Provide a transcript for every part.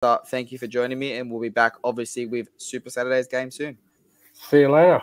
thank you for joining me, and we'll be back obviously with Super Saturday's game soon. See you later.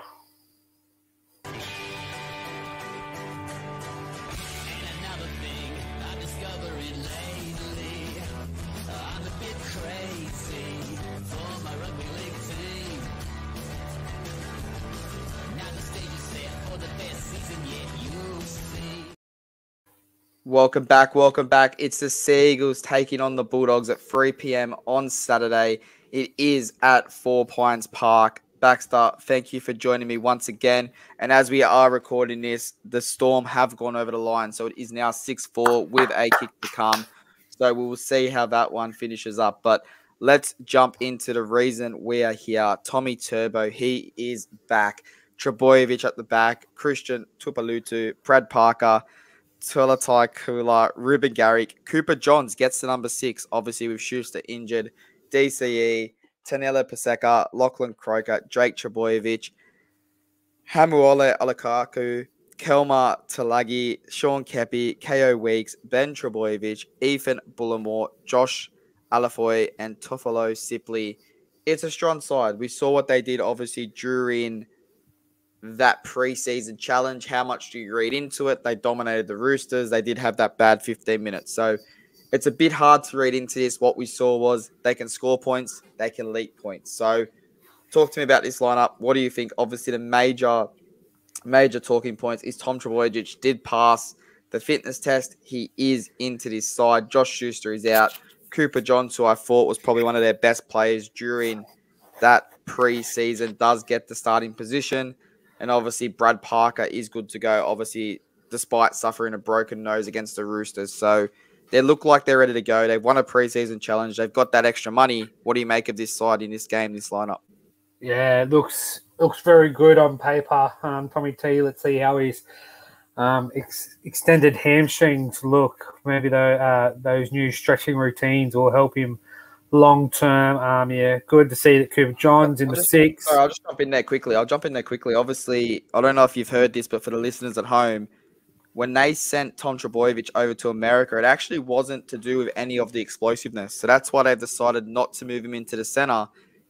Welcome back. Welcome back. It's the Seagulls taking on the Bulldogs at 3 p.m. on Saturday. It is at Four Pines Park. Baxter, thank you for joining me once again. And as we are recording this, the Storm have gone over the line. So it is now 6 4 with a kick to come. So we will see how that one finishes up. But let's jump into the reason we are here. Tommy Turbo, he is back. Trbojevic at the back, Christian Tuipulotu, Brad Parker. Tolutau Koula, Reuben Garrick, Cooper Johns gets the number six, obviously with Schuster injured, DCE, Taniela Paseka, Lachlan Croker, Jake Trbojevic, Haumole Alakaku, Kelma Tuilagi, Sean Keppie, Kaeo Weekes, Ben Trbojevic, Ethan Bullemor, Josh Aloiai, and Toafofoa Sipley. It's a strong side. We saw what they did, obviously, during that preseason challenge. How much do you read into it? They dominated the Roosters. They did have that bad 15 minutes. So it's a bit hard to read into this. What we saw was they can score points, they can leak points. So talk to me about this lineup. What do you think? Obviously, the major major talking points is Tom Trbojevic did pass the fitness test. He is into this side. Josh Schuster is out. Cooper Johns, who I thought was probably one of their best players during that preseason, does get the starting position. And obviously, Brad Parker is good to go, obviously, despite suffering a broken nose against the Roosters. So they look like they're ready to go. They've won a preseason challenge. They've got that extra money. What do you make of this side in this game, this lineup? Yeah, it looks looks very good on paper. Um, Tommy T, let's see how his um, ex- extended hamstrings look. Maybe uh, those new stretching routines will help him long term. Um, yeah, good to see that Cooper Johns in I'll the just, six. Sorry, I'll just jump in there quickly. I'll jump in there quickly. Obviously, I don't know if you've heard this, but for the listeners at home, when they sent Tom Trbojevic over to America, it actually wasn't to do with any of the explosiveness. So that's why they've decided not to move him into the center.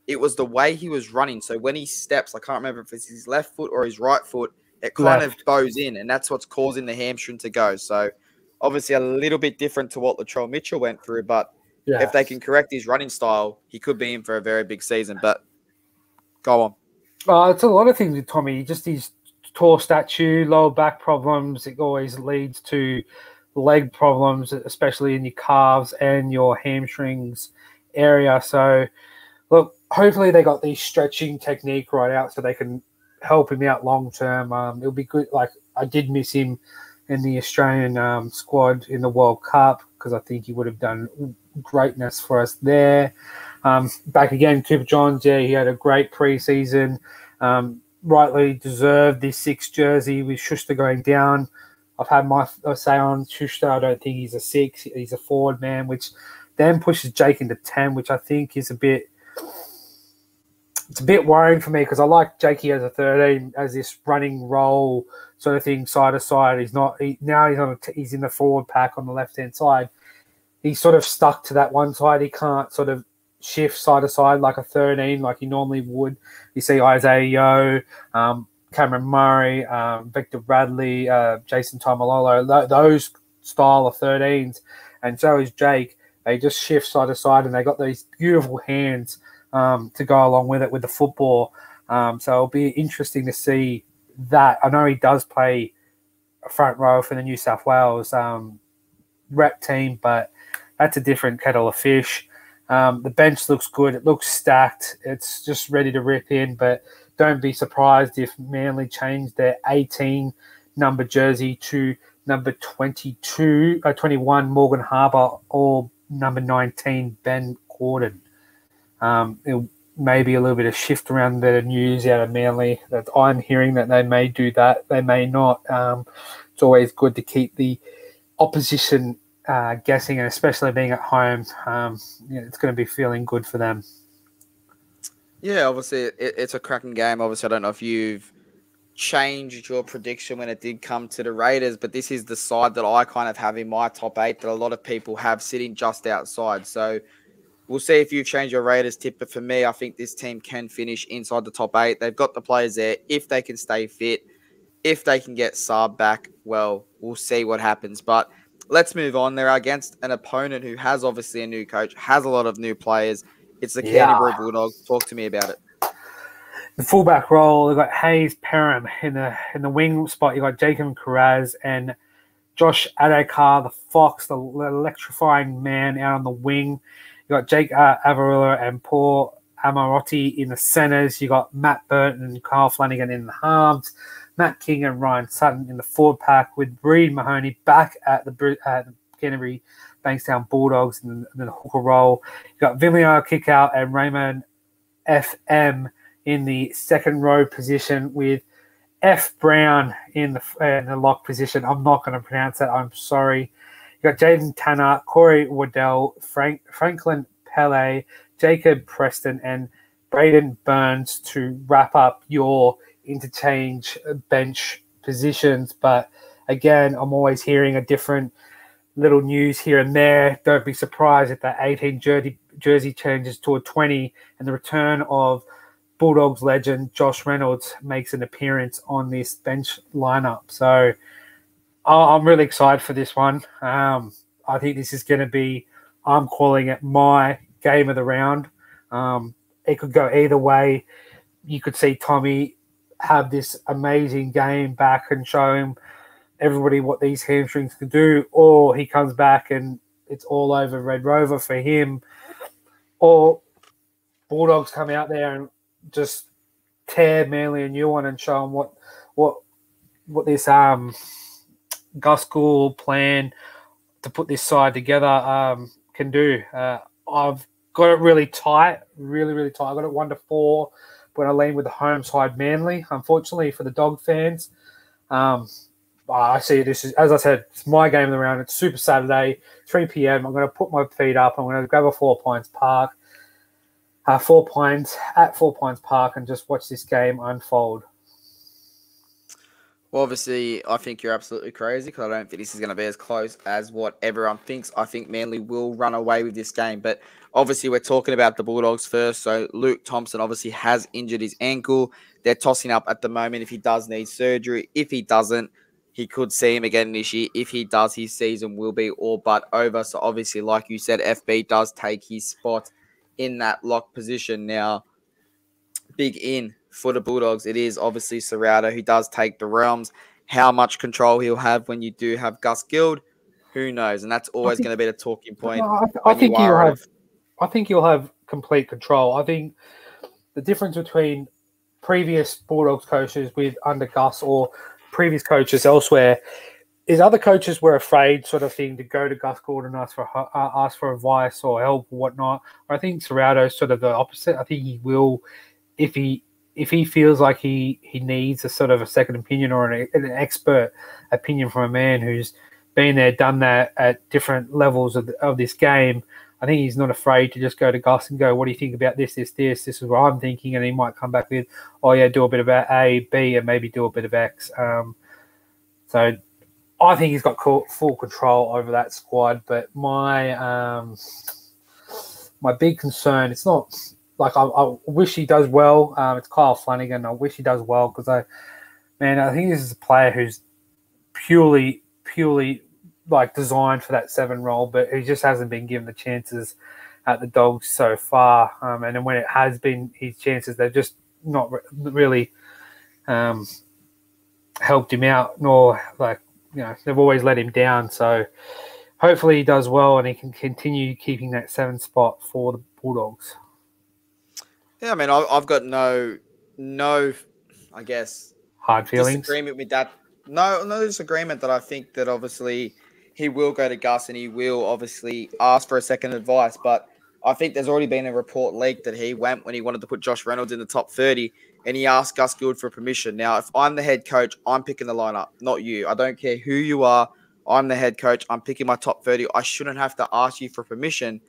It was the way he was running. So when he steps, I can't remember if it's his left foot or his right foot, it kind left. of bows in, and that's what's causing the hamstring to go. So obviously a little bit different to what Latrell Mitchell went through, but if they can correct his running style, he could be in for a very big season. But go on. Uh, it's a lot of things with Tommy. Just his tall stature, lower back problems. It always leads to leg problems, especially in your calves and your hamstrings area. So, look, hopefully they got the stretching technique right out so they can help him out long term. Um, it'll be good. Like I did miss him in the Australian um, squad in the World Cup because I think he would have done greatness for us there. Um, back again, Cooper Johns, yeah, he had a great preseason. Um, rightly deserved this six jersey with Schuster going down. I've had my say on Schuster. I don't think he's a six. He's a forward man, which then pushes Jake into 10, which I think is a bit it's a bit worrying for me because I like Jakey as a 13 as this running role sort of thing side to side. He's not he, now he's on a, he's in the forward pack on the left hand side he's sort of stuck to that one side. He can't sort of shift side to side like a 13 like he normally would. You see Isaiah Yeo, um, Cameron Murray, um, Victor Radley, uh, Jason Taumalolo, th- those style of 13s. And so is Jake. They just shift side to side and they got these beautiful hands um, to go along with it with the football. Um, so it'll be interesting to see that. I know he does play a front row for the New South Wales um, rep team, but that's a different kettle of fish. Um, the bench looks good. It looks stacked. It's just ready to rip in. But don't be surprised if Manly change their 18 number jersey to number 22, uh, 21 Morgan Harper or number 19 Ben Gordon. Um, it may be a little bit of shift around the news out of Manly that I'm hearing that they may do that. They may not. Um, it's always good to keep the opposition uh, guessing, and especially being at home, um, you know, it's going to be feeling good for them. Yeah, obviously it, it's a cracking game. Obviously, I don't know if you've changed your prediction when it did come to the Raiders, but this is the side that I kind of have in my top eight that a lot of people have sitting just outside. So We'll see if you've changed your Raiders tip, but for me, I think this team can finish inside the top eight. They've got the players there. If they can stay fit, if they can get Saab back, well, we'll see what happens. But let's move on. They're against an opponent who has obviously a new coach, has a lot of new players. It's the Yeah. Canterbury Bulldogs. Talk to me about it. the fullback role, they've got Hayze Perham in the in the wing spot. you've got Jacob Kiraz and Josh Addo-Carr, the Fox, the electrifying man out on the wing. You've got Jake uh, Averillo and Paul Alamoti in the centers. You've got Matt Burton and Kyle Flanagan in the halves. Max King and Ryan Sutton in the forward pack with Reed Mahoney back at the at the Bankstown Bulldogs in the, in the hooker role. You've got Viliame Kikau and Raymond FM in the second row position with F Brown in the, uh, in the lock position. I'm not going to pronounce that. I'm sorry. You got Jaden Tanner, Corey Waddell, Frank Franklin Pele, Jacob Preston, and Braidon Burns to wrap up your interchange bench positions. But again, I'm always hearing a different little news here and there. Don't be surprised if that 18 jersey jersey changes to a 20 and the return of Bulldogs legend Josh Reynolds makes an appearance on this bench lineup. So I'm really excited for this one. Um, I think this is going to be, I'm calling it my game of the round. Um, it could go either way. You could see Tommy have this amazing game back and show him everybody what these hamstrings can do, or he comes back and it's all over Red Rover for him, or Bulldogs come out there and just tear Manly a new one and show them what what what this um Gus Gould plan to put this side together um, can do. Uh, I've got it really tight, really really tight. I got it one to four when I lean with the home side Manly. Unfortunately for the dog fans, um, I see this is as I said, it's my game of the round. It's Super Saturday, three p.m. I'm going to put my feet up. I'm going to grab a Four Pines Park uh, Four Pines at Four Pines Park and just watch this game unfold. Well, obviously, I think you're absolutely crazy because I don't think this is going to be as close as what everyone thinks. I think Manly will run away with this game, but obviously, we're talking about the Bulldogs first. So, Luke Thompson obviously has injured his ankle. They're tossing up at the moment if he does need surgery. If he doesn't, he could see him again this year. If he does, his season will be all but over. So, obviously, like you said, FB does take his spot in that lock position. Now, big in for the Bulldogs, it is obviously Ciraldo who does take the realms. How much control he'll have when you do have Gus Gould, who knows? And that's always think- going to be the talking point. I, I think you you'll are have. I think you'll have complete control. I think the difference between previous Bulldogs coaches with under Gus or previous coaches elsewhere is other coaches were afraid, sort of thing, to go to Gus Gould and ask for uh, ask for advice or help or whatnot. I think Ciraldo's sort of the opposite. I think he will, if he if he feels like he he needs a sort of a second opinion or an, an expert opinion from a man who's been there, done that at different levels of, of this game. I think he's not afraid to just go to Gus and go, "What do you think about this, this, this? This is what I'm thinking," and he might come back with, "Oh yeah, do a bit of A, B, and maybe do a bit of X." Um, so I think he's got full control over that squad. But my um, my big concern, it's not like I, I wish he does well. Um, it's Kyle Flanagan. I wish he does well because I, man, I think this is a player who's purely, purely like designed for that seven role, but he just hasn't been given the chances at the Dogs so far. Um, and then when it has been his chances, they've just not re- really um, helped him out, nor like you know they've always let him down. So hopefully he does well and he can continue keeping that seven spot for the Bulldogs. Yeah, I mean, I- I've got no, no, I guess, Hard feelings. disagreement with that. No, no disagreement that I think that obviously he will go to Gus and he will obviously ask for a second advice. But I think there's already been a report leaked that he went when he wanted to put Josh Reynolds in the top 30 and he asked Gus Gould for permission. Now, if I'm the head coach, I'm picking the lineup, not you. I don't care who you are. I'm the head coach. I'm picking my top 30. I shouldn't have to ask you for permission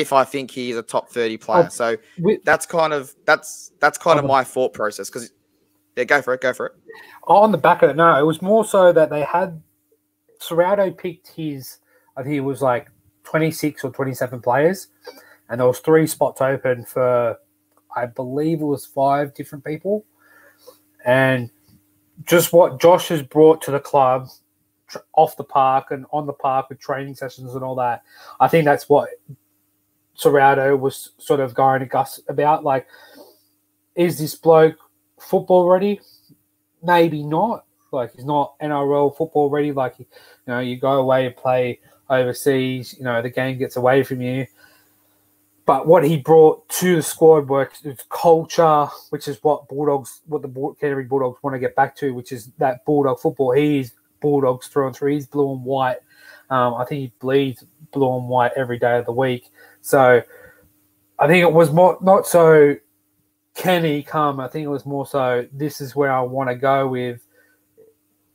if I think he's a top 30 player. Oh, So With, that's kind of that's that's kind of Oh. my thought process because yeah, go for it, go for it. Oh, on the back of it, no, it was more so that they had Ciraldo picked his, I think it was like 26 or 27 players. and there was three spots open for, I believe it was five different people, and just what Josh has brought to the club off the park and on the park with training sessions and all that. I think that's what Ciraldo was sort of going to Gus about. Like, is this bloke football ready? Maybe not. Like, he's not NRL football ready. Like, you know, you go away and play overseas, you know, the game gets away from you. But what he brought to the squad was culture, which is what Bulldogs, what the Canterbury Bulldogs want to get back to, which is that Bulldog football. He's Bulldogs through and through. He's blue and white. Um, I think he bleeds blue and white every day of the week. So I think it was more not so can he come. I think it was more so this is where I want to go with.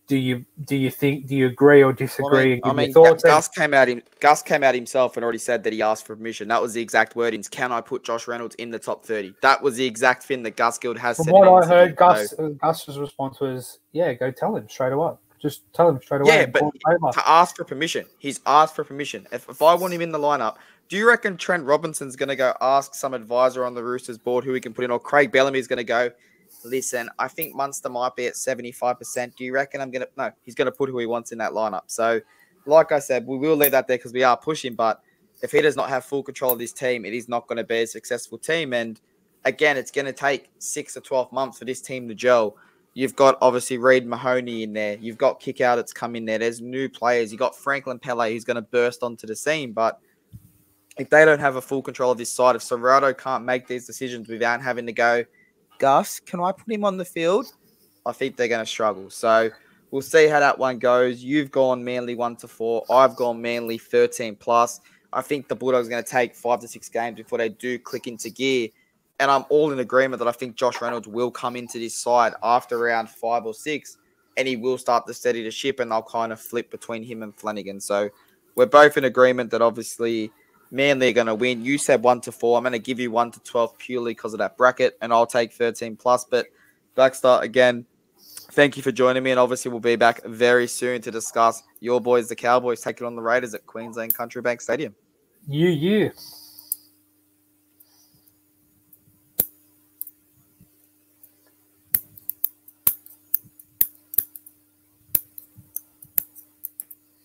Do you do you think do you agree or disagree? I mean, I mean Gus came out him Gus came out himself and already said that he asked for permission. That was the exact wordings. Can I put Josh Reynolds in the top thirty? That was the exact thing that Gus Gould has From said. what I heard, Gus so. Gus's response was, "Yeah, go tell him straight away." Just tell him straight away. Yeah, but to ask for permission. He's asked for permission. If, if I want him in the lineup, do you reckon Trent Robinson's going to go ask some advisor on the Roosters board who he can put in, or Craig Bellamy's going to go, listen, I think Munster might be at 75%. Do you reckon I'm going to? No, he's going to put who he wants in that lineup. So, like I said, we will leave that there because we are pushing, but if he does not have full control of this team, it is not going to be a successful team. And again, it's going to take six to 12 months for this team to gel. You've got obviously Reed Mahoney in there. You've got Kikau that's come in there. There's new players. You've got Franklin Pele who's going to burst onto the scene. But if they don't have a full control of this side, if Ciraldo can't make these decisions without having to go, Gus, can I put him on the field? I think they're going to struggle. So we'll see how that one goes. You've gone Manly one to four. I've gone Manly 13 plus. I think the Bulldogs are going to take five to six games before they do click into gear and I'm all in agreement that I think Josh Reynolds will come into this side after round five or six, and he will start to steady the ship, and they'll kind of flip between him and Flanagan. So we're both in agreement that obviously Manly are going to win. You said one to four. I'm going to give you one to twelve purely because of that bracket, and I'll take thirteen plus. But Baxter again. Thank you for joining me, and obviously we'll be back very soon to discuss your boys, the Cowboys, taking on the Raiders at Queensland Country Bank Stadium. You, you.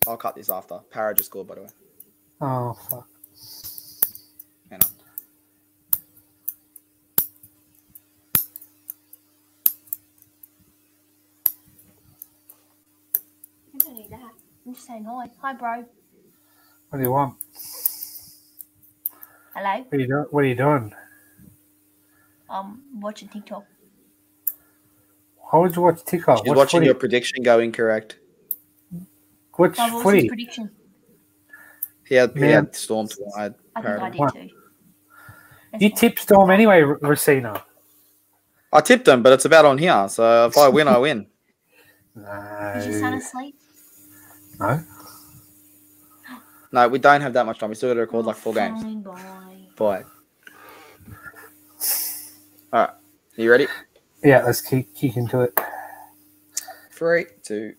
I'll cut this after. Parra just scored, by the way. Oh, fuck. Hang on. I don't need that. I'm just saying hi. Hi, bro. What do you want? Hello. What are you doing? What are you doing? Um, watching TikTok. How would you watch TikTok? She's watching your prediction go incorrect. Which My footy? prediction. He had, he Man. had Storm to wide. I think I did What? too. That's You fine. tip Storm anyway, R- Racina. I tipped him, but it's about on here. So if I win, I win. Is your son No. asleep? No. No, we don't have that much time. We still got to record like four games. Bye. Bye. All right. You ready? Yeah, let's keep kick into it. Three, two,